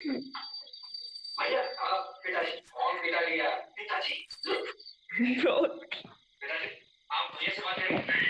भैया आप पिताजी कौन पिता लिया पिताजी आप भैया से बात करें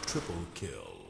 Triple kill.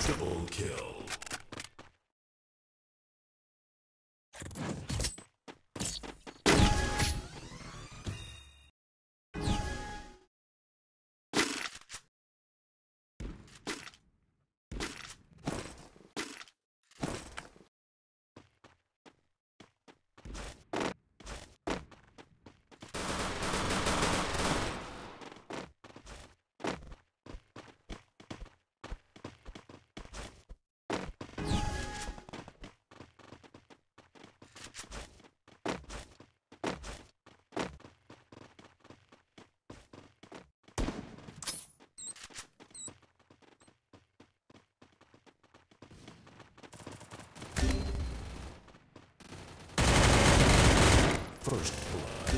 Triple kill. First blood.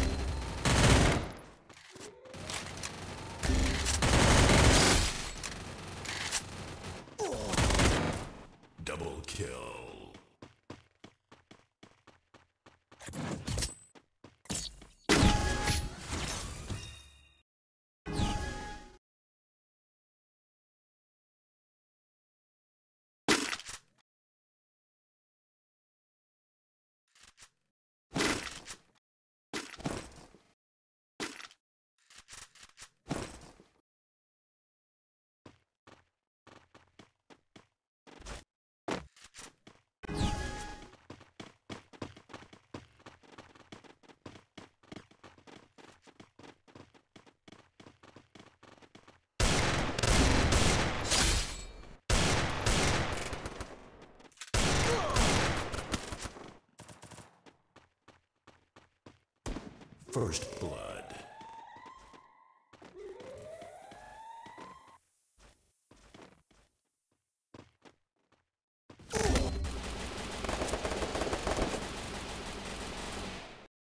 Double kill. First blood.